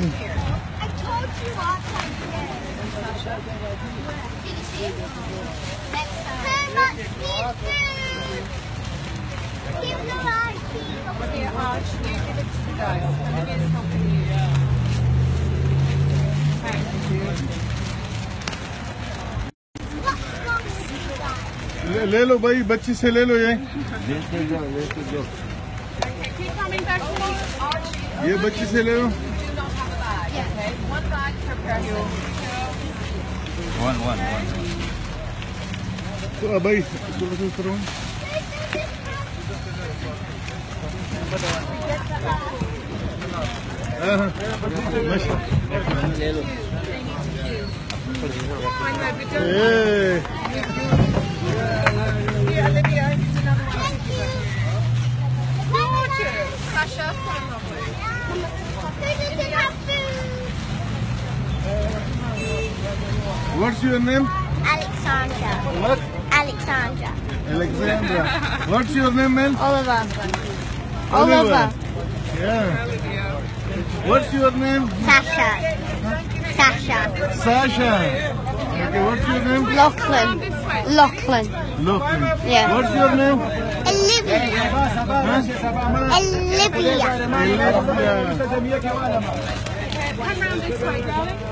I told you last time. Did you see it? Next time. How much is food? Give the light, please. Here, Arch, you give it to the guys. Olivia's helping you. Thank you. What's wrong with you guys? ले ले लो भाई बच्ची से ले लो ये लेके जाओ लेके जाओ Okay, keep coming back to me. Archie, ये बच्ची से ले लो one bag per person. One, one, one. So, abay, tulad yung sarong. Uh, hey. Here, one. What's your name Alexandra. what Alexandra. Alexandra what's your name man Oliver. Oliver. yeah what's your name Sasha. Sasha. Sasha okay what's your name Around Lachlan. Lachlan. Yeah. what's your name Olivia. huh? Olivia. Olivia. Come round this way, darling.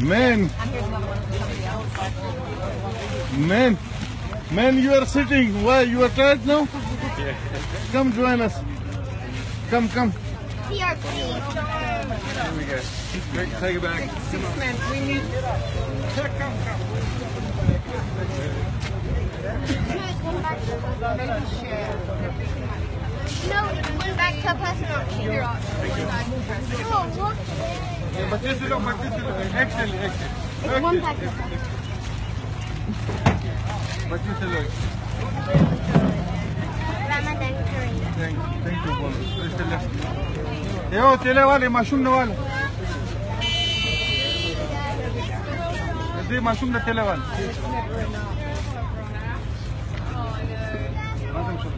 Man, man, man, you are sitting. Why? You are tired now? Come join us. Come, come. Here, please. Take it back. Six men. We need. Maybe come. No, one back to personal. Here, person. Oh, look. पच्चीस kilo पच्चीस kilo एक से एक से पच्चीस kilo thank you बोलो इससे left ये वो चले वाले मासूम ने वाले दे मासूम ने चले वाले لازم شوف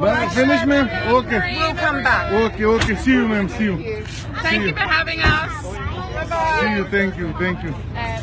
Bye. Finish ma'am? Okay. We'll come back. okay okay. See you ma'am. See you. Thank you for having us. Bye bye. see you. Thank you. Thank you. Uh,